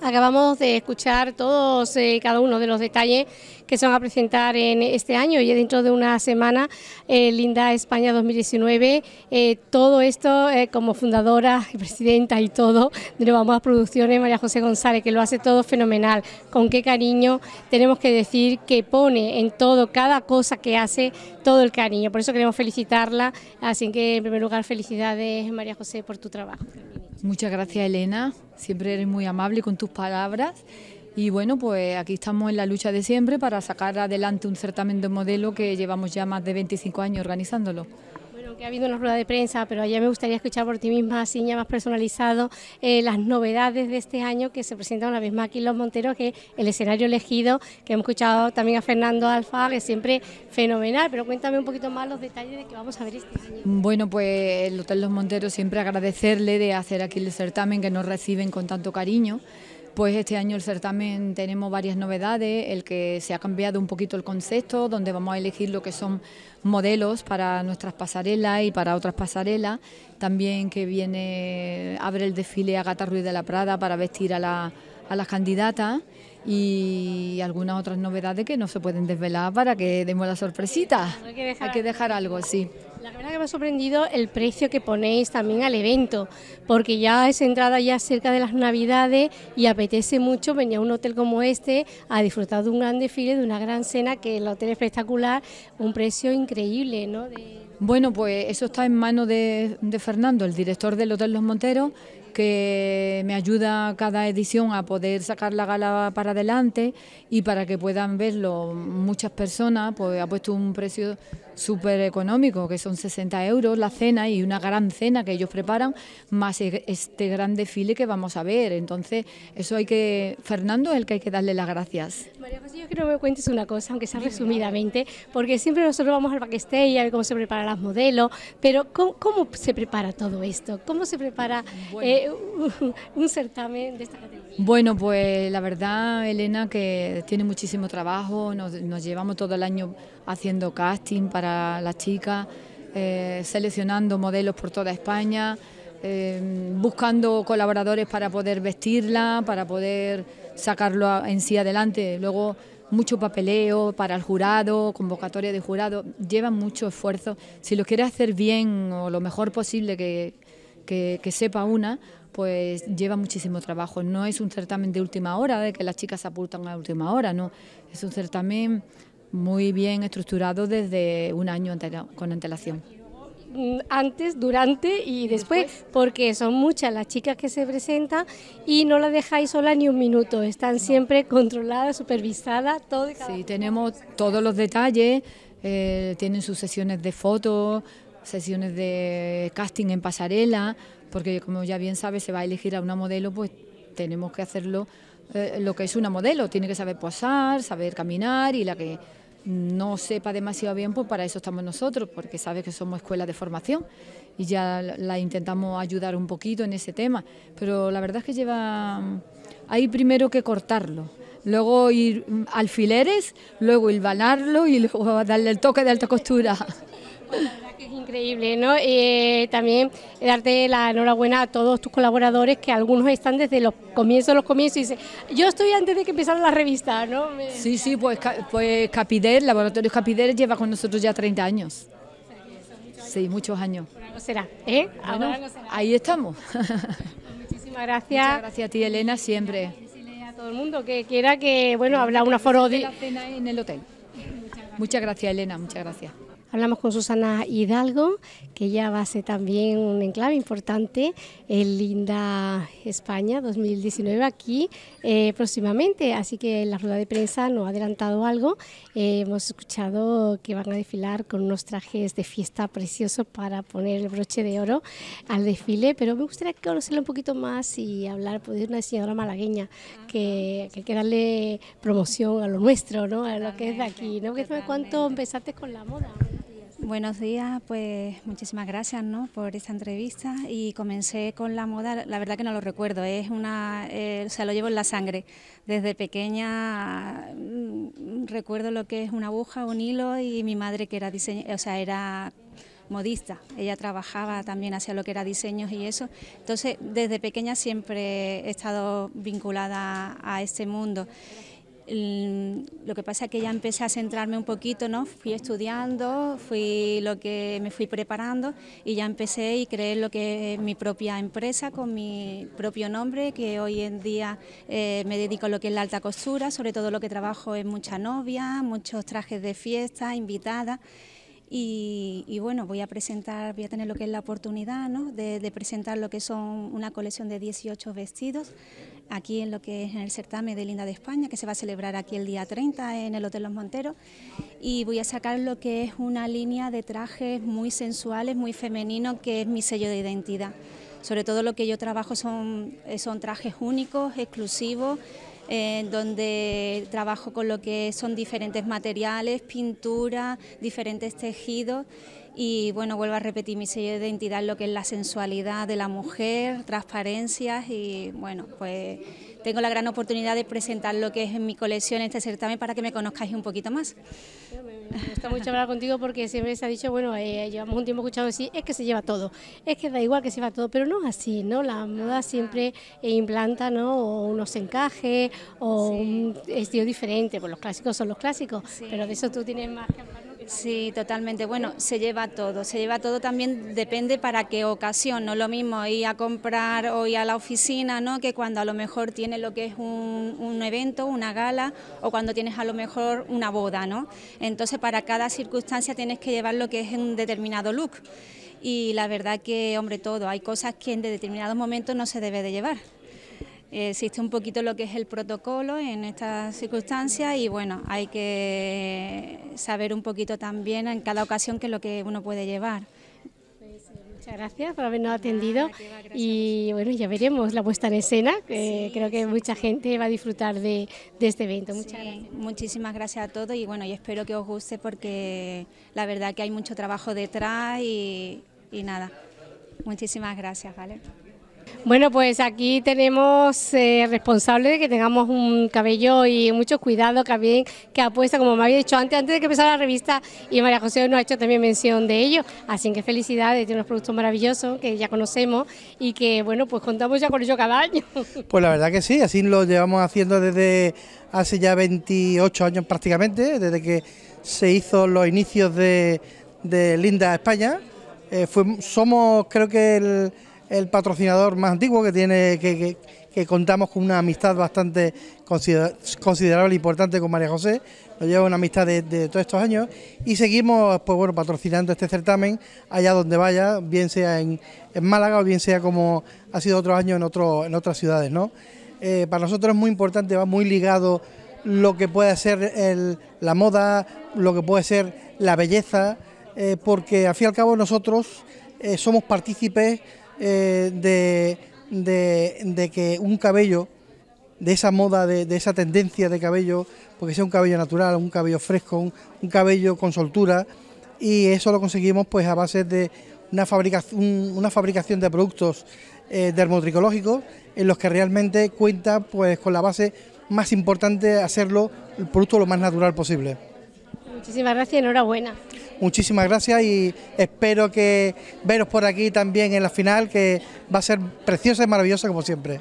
Acabamos de escuchar todos eh, cada uno de los detalles que se van a presentar en este año y dentro de una semana, eh, Linda España 2019. Eh, todo esto como fundadora presidenta y todo de Nueva Producciones, María José González, que lo hace todo fenomenal. Con qué cariño tenemos que decir que pone en todo, cada cosa que hace, todo el cariño. Por eso queremos felicitarla. Así que, en primer lugar, felicidades, María José, por tu trabajo. Muchas gracias, Elena. Siempre eres muy amable con tus palabras. Y bueno, pues aquí estamos en la lucha de siempre para sacar adelante un certamen de modelo que llevamos ya más de 25 años organizándolo que ha habido una rueda de prensa, pero allá me gustaría escuchar por ti misma, así ya más personalizado, eh, las novedades de este año que se presentan una vez más aquí en Los Monteros, que el escenario elegido, que hemos escuchado también a Fernando Alfa, que es siempre fenomenal, pero cuéntame un poquito más los detalles de que vamos a ver este año. Bueno, pues el Hotel Los Monteros siempre agradecerle de hacer aquí el certamen que nos reciben con tanto cariño. Pues este año el certamen tenemos varias novedades, el que se ha cambiado un poquito el concepto, donde vamos a elegir lo que son modelos para nuestras pasarelas y para otras pasarelas. También que viene, abre el desfile Agata Ruiz de la Prada para vestir a, las candidatas y algunas otras novedades que no se pueden desvelar para que demos la sorpresita. Hay que dejar, Hay que dejar algo, sí. La verdad que me ha sorprendido el precio que ponéis también al evento, porque ya es entrada ya cerca de las Navidades y apetece mucho venir a un hotel como este a disfrutar de un gran desfile, de una gran cena, que el hotel es espectacular, un precio increíble, ¿no? Bueno, pues eso está en manos de, de Fernando, el director del Hotel Los Monteros, que me ayuda cada edición a poder sacar la gala para adelante y para que puedan verlo muchas personas, pues ha puesto un precio súper económico, que son 60 euros la cena y una gran cena que ellos preparan, más e-, este gran desfile que vamos a ver. Entonces, eso hay que, Fernando es el que hay que darle las gracias. María José, yo quiero que me cuentes una cosa, aunque sea resumidamente, porque siempre nosotros vamos al backstage a ver cómo se preparan las modelos, pero ¿cómo, se prepara todo esto? ¿Cómo se prepara eh, un certamen de esta categoría? Bueno, pues la verdad, Elena, que tiene muchísimo trabajo, nos, llevamos todo el año haciendo casting para las chicas, eh, seleccionando modelos por toda España, eh, buscando colaboradores para poder vestirla, para poder sacarlo en sí adelante. Luego mucho papeleo para el jurado, convocatoria de jurado, lleva mucho esfuerzo. Si lo quiere hacer bien o lo mejor posible que, que, sepa una, pues lleva muchísimo trabajo. No es un certamen de última hora, de que las chicas se apuntan a última hora, no. Es un certamen muy bien estructurado desde un año con antelación. Mm, antes, durante y después, porque son muchas las chicas que se presentan y no las dejáis sola ni un minuto, están siempre controladas, supervisadas, todo. sí, tenemos todos los detalles, eh, tienen sus sesiones de fotos, sesiones de casting en pasarela, porque como ya bien sabe, se va a elegir a una modelo, pues tenemos que hacerlo eh, lo que es una modelo, tiene que saber posar, saber caminar y la que no sepa demasiado bien, pues para eso estamos nosotros, porque sabe que somos escuela de formación y ya la intentamos ayudar un poquito en ese tema, pero la verdad es que lleva, hay primero que cortarlo, luego ir alfileres, luego hilvanarlo y luego darle el toque de alta costura. increíble, ¿no? Eh, también darte la enhorabuena a todos tus colaboradores, que algunos están desde los comienzos, los comienzos, y dicen, yo estoy antes de que empezara la revista, ¿no? Sí, sí, pues, pues Capider, Laboratorios Capider, lleva con nosotros ya 30 años. Sí, muchos años. será, ¿eh? Ahí estamos. Muchísimas gracias. Muchas gracias a ti, Elena, siempre. A todo el mundo que quiera que, bueno, habla una foro de... la cena en el hotel. Muchas gracias, Elena, muchas gracias. Hablamos con Susana Hidalgo, que ya va a ser también un enclave importante en Linda España 2019 aquí eh, próximamente. Así que la rueda de prensa nos ha adelantado algo. Eh, hemos escuchado que van a desfilar con unos trajes de fiesta preciosos para poner el broche de oro al desfile, pero me gustaría conocerla un poquito más y hablar pues, de una señora malagueña que, que, hay que darle promoción a lo nuestro, ¿no? a lo que es de aquí. ¿no? ¿Cuánto empezaste con la moda? Buenos días, pues muchísimas gracias ¿no? por esta entrevista y comencé con la moda, la verdad que no lo recuerdo, es una, eh, o sea, lo llevo en la sangre. Desde pequeña mm, recuerdo lo que es una aguja, un hilo y mi madre que era diseño, o sea, era modista. Ella trabajaba también hacia lo que era diseños y eso. Entonces, desde pequeña siempre he estado vinculada a este mundo. Lo que pasa es que ya empecé a centrarme un poquito, ¿no? Fui estudiando, fui lo que me fui preparando y ya empecé y creé lo que es mi propia empresa con mi propio nombre, que hoy en día eh, me dedico a lo que es la alta costura, sobre todo lo que trabajo es mucha novia, muchos trajes de fiesta, invitada. Y, bueno, voy a presentar, voy a tener lo que es la oportunidad ¿no? de, de, presentar lo que son una colección de 18 vestidos aquí en lo que es en el certamen de Linda de España, que se va a celebrar aquí el día 30 en el Hotel Los Monteros. Y voy a sacar lo que es una línea de trajes muy sensuales, muy femeninos, que es mi sello de identidad. Sobre todo lo que yo trabajo son, son trajes únicos, exclusivos, eh, donde trabajo con lo que son diferentes materiales, pintura, diferentes tejidos y bueno, vuelvo a repetir mi sello de identidad, lo que es la sensualidad de la mujer, transparencias y bueno, pues tengo la gran oportunidad de presentar lo que es en mi colección este certamen para que me conozcáis un poquito más. Me gusta mucho hablar contigo porque siempre se ha dicho, bueno, eh, llevamos un tiempo escuchando decir, es que se lleva todo, es que da igual que se lleva todo, pero no es así, ¿no? La moda siempre implanta, ¿no? unos encajes o un estilo diferente, pues los clásicos son los clásicos, pero de eso tú tienes más que hablar. Sí, totalmente. Bueno, se lleva todo. Se lleva todo también, depende para qué ocasión. No lo mismo ir a comprar ir a la oficina, ¿no? Que cuando a lo mejor tienes lo que es un, un evento, una gala, o cuando tienes a lo mejor una boda, ¿no? Entonces, para cada circunstancia tienes que llevar lo que es un determinado look. Y la verdad que, hombre, todo. Hay cosas que en determinados momentos no se debe de llevar existe un poquito lo que es el protocolo en estas circunstancias y bueno, hay que saber un poquito también en cada ocasión qué es lo que uno puede llevar. Muchas gracias por habernos atendido y bueno, ya veremos la puesta en escena, que creo que mucha gente va a disfrutar de, este evento. Muchas gracias. Muchísimas gracias a todos y bueno, y espero que os guste porque la verdad que hay mucho trabajo detrás y, y nada, muchísimas gracias, ¿vale? Bueno, pues aquí tenemos eh, responsable de que tengamos un cabello y mucho cuidado, que que apuesta, como me había dicho antes, antes de que empezara la revista, y María José nos ha hecho también mención de ello. Así que felicidades, tiene unos productos maravillosos que ya conocemos y que, bueno, pues contamos ya con ello cada año. Pues la verdad que sí, así lo llevamos haciendo desde hace ya 28 años prácticamente, desde que se hizo los inicios de, Linda España. Eh, somos, creo que el el patrocinador más antiguo que tiene que, contamos con una amistad bastante considerable e importante con María José, nos lleva una amistad de, todos estos años y seguimos pues bueno patrocinando este certamen allá donde vaya, bien sea en, Málaga o bien sea como ha sido otros años en otro, en otras ciudades, ¿no? Eh, para nosotros es muy importante, va muy ligado lo que puede ser la moda, lo que puede ser la belleza, eh, porque al fin y al cabo nosotros eh, somos partícipes eh, de, que un cabello, de esa moda, de, esa tendencia de cabello, porque sea un cabello natural, un cabello fresco, un, cabello con soltura, y eso lo conseguimos pues a base de una fabricación, una fabricación de productos eh, dermotricológicos en los que realmente cuenta pues con la base más importante hacerlo el producto lo más natural posible. Muchísimas gracias, enhorabuena. Muchísimas gracias y espero que veros por aquí también en la final, que va a ser preciosa y maravillosa como siempre.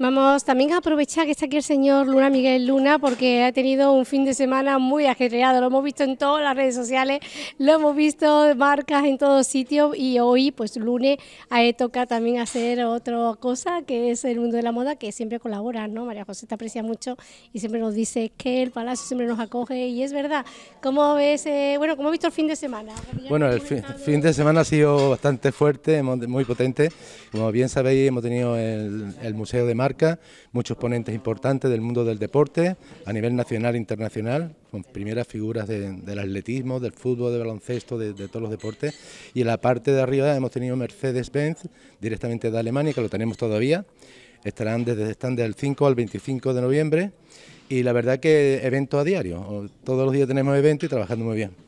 Vamos también a aprovechar que está aquí el señor Luna Miguel Luna porque ha tenido un fin de semana muy ajetreado. Lo hemos visto en todas las redes sociales, lo hemos visto marcas en todos sitios y hoy, pues lunes, a él toca también hacer otra cosa que es el mundo de la moda que siempre colabora, ¿no? María José te aprecia mucho y siempre nos dice que el Palacio siempre nos acoge y es verdad. ¿Cómo ves, eh, bueno, cómo has visto el fin de semana? Bueno, el fin, de semana ha sido bastante fuerte, muy potente. Como bien sabéis, hemos tenido el, el Museo de Mar muchos ponentes importantes del mundo del deporte a nivel nacional e internacional, con primeras figuras del atletismo, del fútbol, del baloncesto, de, todos los deportes. Y en la parte de arriba hemos tenido Mercedes-Benz, directamente de Alemania, que lo tenemos todavía. Estarán desde están del 5 al 25 de noviembre. Y la verdad que evento a diario. Todos los días tenemos eventos y trabajando muy bien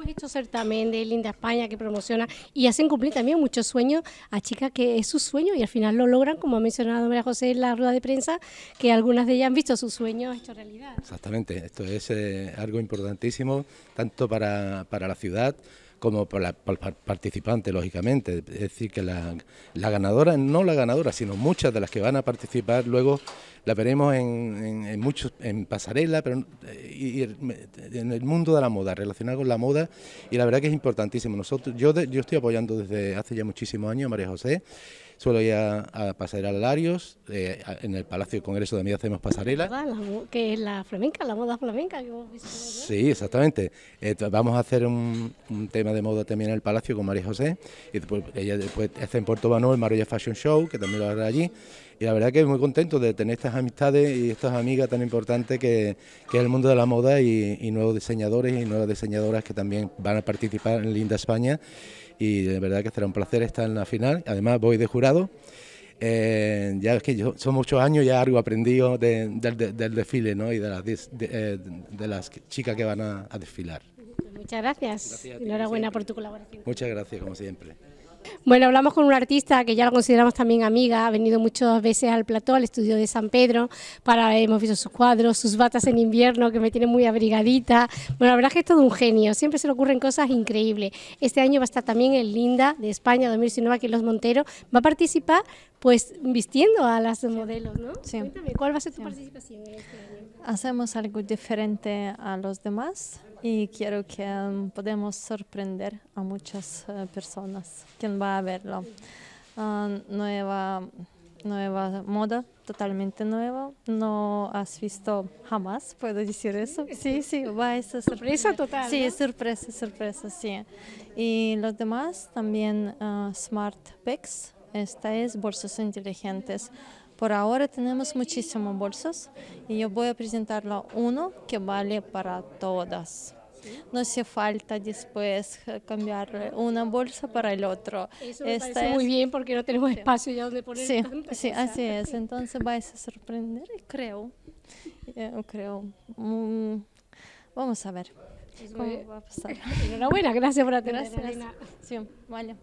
hemos visto certamen de Linda España que promociona y hacen cumplir también muchos sueños a chicas que es su sueño y al final lo logran, como ha mencionado María José en la rueda de prensa, que algunas de ellas han visto sus sueños hecho realidad. Exactamente, esto es eh, algo importantísimo tanto para, para la ciudad como por la, participante, lógicamente. Es decir, que la, ganadora, no la ganadora, sino muchas de las que van a participar luego la veremos en, muchos en pasarela pero y, en el mundo de la moda relacionado con la moda y la verdad que es importantísimo nosotros yo yo estoy apoyando desde hace ya muchísimos años a María José suelo ir a, a pasarela Larios, eh, en el Palacio de Congreso también hacemos pasarela. Que es la flamenca, la moda flamenca. sí, exactamente. Eh, vamos a hacer un, tema de moda también en el Palacio con María José, y después, ella después está en Puerto Banús el Maroya Fashion Show, que también lo hará allí. Y la verdad que muy contento de tener estas amistades y estas amigas tan importantes que, que es el mundo de la moda y, y nuevos diseñadores y nuevas diseñadoras que también van a participar en Linda España y de verdad que será un placer estar en la final. Además voy de jurado. Eh, ya es que yo, son muchos años ya algo aprendido del, desfile ¿no? y de las, eh, de, las chicas que van a, desfilar. Muchas gracias. Enhorabuena por tu colaboración. Muchas gracias, como siempre. Bueno, hablamos con una artista que ya la consideramos también amiga, ha venido muchas veces al plató, al estudio de San Pedro, para hemos visto sus cuadros, sus batas en invierno, que me tiene muy abrigadita. Bueno, la verdad es que es todo un genio, siempre se le ocurren cosas increíbles. Este año va a estar también el Linda de España 2019 aquí en Los Monteros, va a participar pues vistiendo a las modelos, ¿no? Sí. Cuéntame, ¿cuál va a ser tu participación en este año? Hacemos algo diferente a los demás y quiero que um, podamos sorprender a muchas uh, personas quien va a verlo. Uh, nueva, nueva moda, totalmente nueva. No has visto jamás, puedo decir eso. Sí, sí, va a ser sorpresa total. Sí, sorpresa, sorpresa, sí. Y los demás también uh, Smart Picks. Esta es bolsas inteligentes por ahora tenemos muchísimos bolsos y yo voy a presentarlo uno que vale para todas. No hace falta después cambiar una bolsa para el otro. Eso me parece muy bien porque no tenemos espacio ya donde poner Sí, sí así es. Entonces vais a sorprender creo, yo creo. Mm, vamos a ver cómo va a pasar. Enhorabuena, gracias por atender. Gracias. Sí, vale.